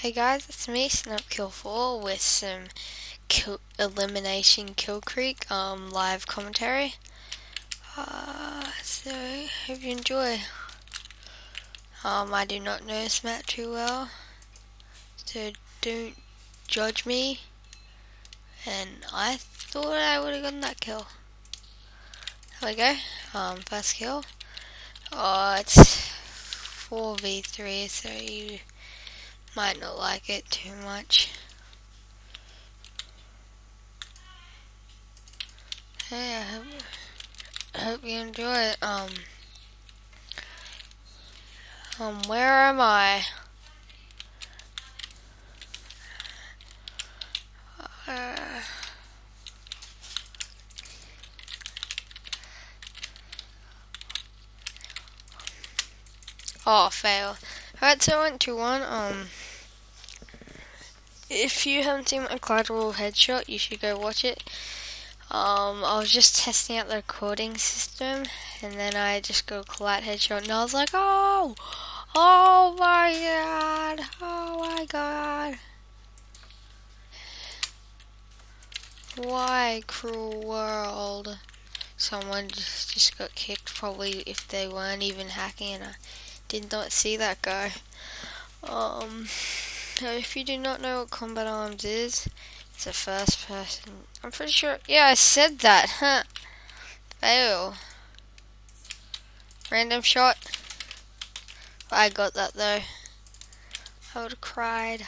Hey guys, it's me, Snipekill4, with some kill, Elimination Kill Creek um, live commentary. Uh, so, hope you enjoy. Um, I do not know this map too well, so don't judge me. And I thought I would have gotten that kill. There we go. Um, first kill. Oh, it's 4v3, so you might not like it too much. Hey, I hope, I hope you enjoy it. Um, um, where am I? Uh, oh, fail. Alright, so I went to one. Um, if you haven't seen my collateral headshot, you should go watch it. Um, I was just testing out the recording system, and then I just go collat headshot, and I was like, oh, oh my god, oh my god. Why, cruel world? Someone just, just got kicked, probably if they weren't even hacking, and I did not see that guy. Um, if you do not know what Combat Arms is, it's a first person. I'm pretty sure. Yeah, I said that. Huh. Fail. Random shot. I got that though. I would have cried.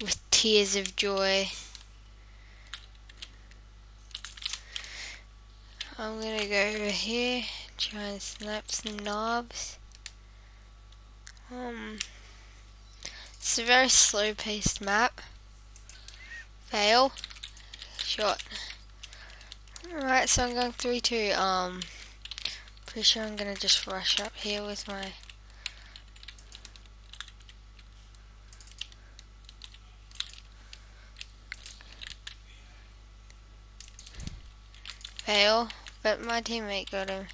With tears of joy. I'm gonna go over here, try and snap some knobs. Um, it's a very slow paced map. Fail. Shot. Alright, so I'm going 3-2. Um, pretty sure I'm gonna just rush up here with my... Fail, but my teammate got him.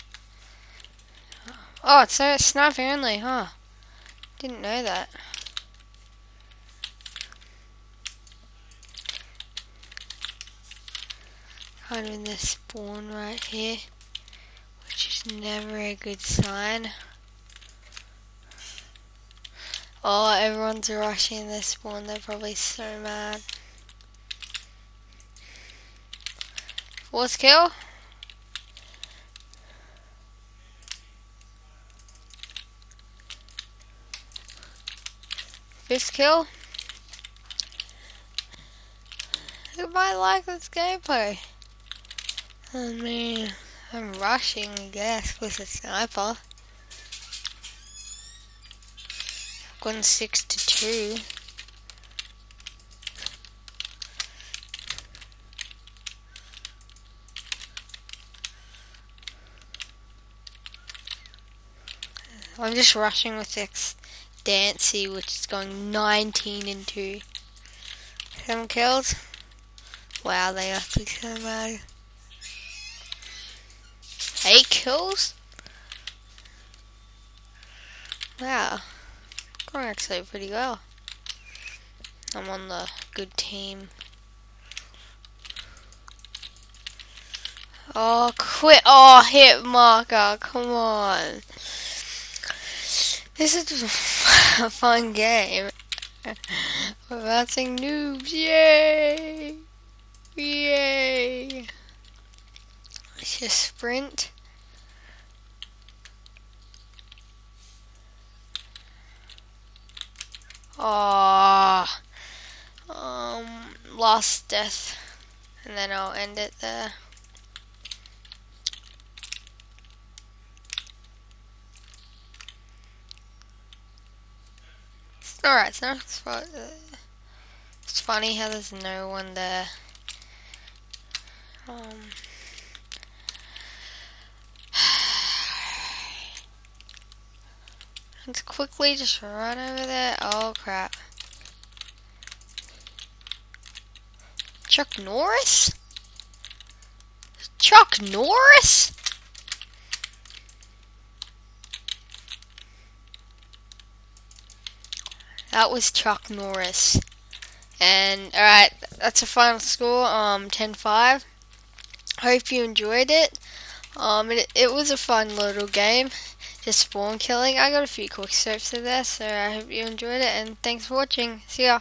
Oh, it's sniper only, huh? Didn't know that. Kind of in the spawn right here, which is never a good sign. Oh, everyone's rushing this spawn, they're probably so mad. Fourth kill. Fifth kill. Who might like this gameplay? I mean, I'm rushing, I guess, with a sniper. Gone six to two. I'm just rushing with this Dancy, which is going 19 and 2. Seven kills. Wow, they are so bad. Eight kills? Wow. Going actually pretty well. I'm on the good team. Oh, quit. Oh, hit marker. Come on. This is a fun game. We're bouncing noobs. Yay! Yay! Let's just sprint. Oh, um, lost death, and then I'll end it there. Alright, so it's, it's funny how there's no one there. Um, Let's quickly just run over there. Oh crap. Chuck Norris? Chuck Norris? That was Chuck Norris. And alright, that's a final score, um, 10-5. Hope you enjoyed it. Um, it, it was a fun little game, just spawn killing. I got a few quick steps to there, so I hope you enjoyed it, and thanks for watching. See ya.